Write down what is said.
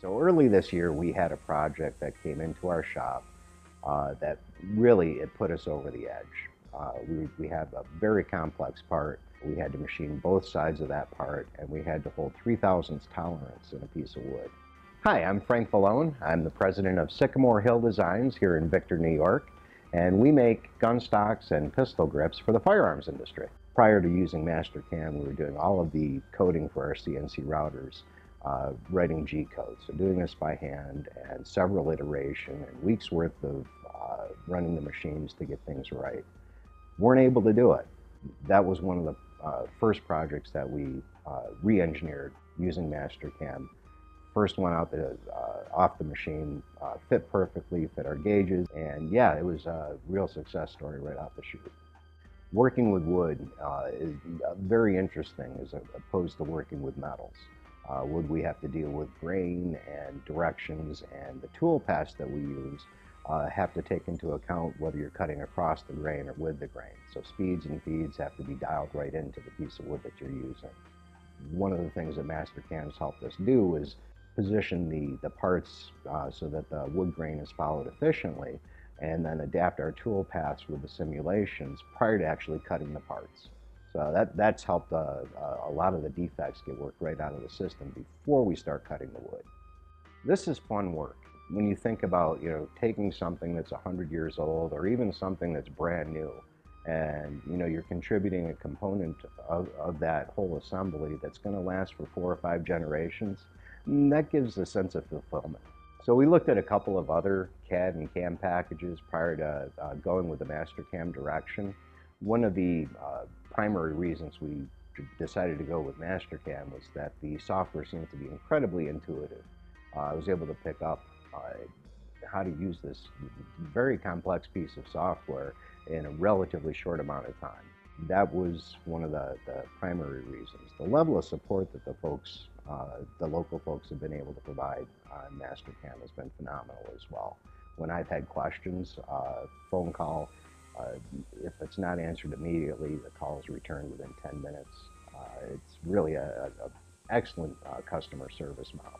So early this year, we had a project that came into our shop uh, that really it put us over the edge. Uh, we, we have a very complex part. We had to machine both sides of that part, and we had to hold 3 thousandths tolerance in a piece of wood. Hi, I'm Frank Valone. I'm the president of Sycamore Hill Designs here in Victor, New York, and we make gun stocks and pistol grips for the firearms industry. Prior to using Mastercam, we were doing all of the coding for our CNC routers uh, writing G code. So doing this by hand and several iteration and weeks worth of uh, running the machines to get things right. Weren't able to do it. That was one of the uh, first projects that we uh, re-engineered using Mastercam. First one out the, off the machine, uh, fit perfectly, fit our gauges, and yeah, it was a real success story right off the chute. Working with wood is very interesting as opposed to working with metals. Uh, would we have to deal with grain and directions and the tool paths that we use uh, have to take into account whether you're cutting across the grain or with the grain. So speeds and feeds have to be dialed right into the piece of wood that you're using. One of the things that Mastercam has helped us do is position the, the parts uh, so that the wood grain is followed efficiently and then adapt our tool paths with the simulations prior to actually cutting the parts. So that, that's helped uh, uh, a lot of the defects get worked right out of the system before we start cutting the wood. This is fun work. When you think about, you know, taking something that's 100 years old or even something that's brand new and, you know, you're contributing a component of, of that whole assembly that's going to last for four or five generations, that gives a sense of fulfillment. So we looked at a couple of other CAD and CAM packages prior to uh, going with the Mastercam direction. One of the uh, primary reasons we decided to go with Mastercam was that the software seemed to be incredibly intuitive. Uh, I was able to pick up uh, how to use this very complex piece of software in a relatively short amount of time. That was one of the, the primary reasons. The level of support that the folks, uh, the local folks have been able to provide on Mastercam has been phenomenal as well. When I've had questions, uh, phone call, uh, if it's not answered immediately, the call is returned within 10 minutes. Uh, it's really an excellent uh, customer service model.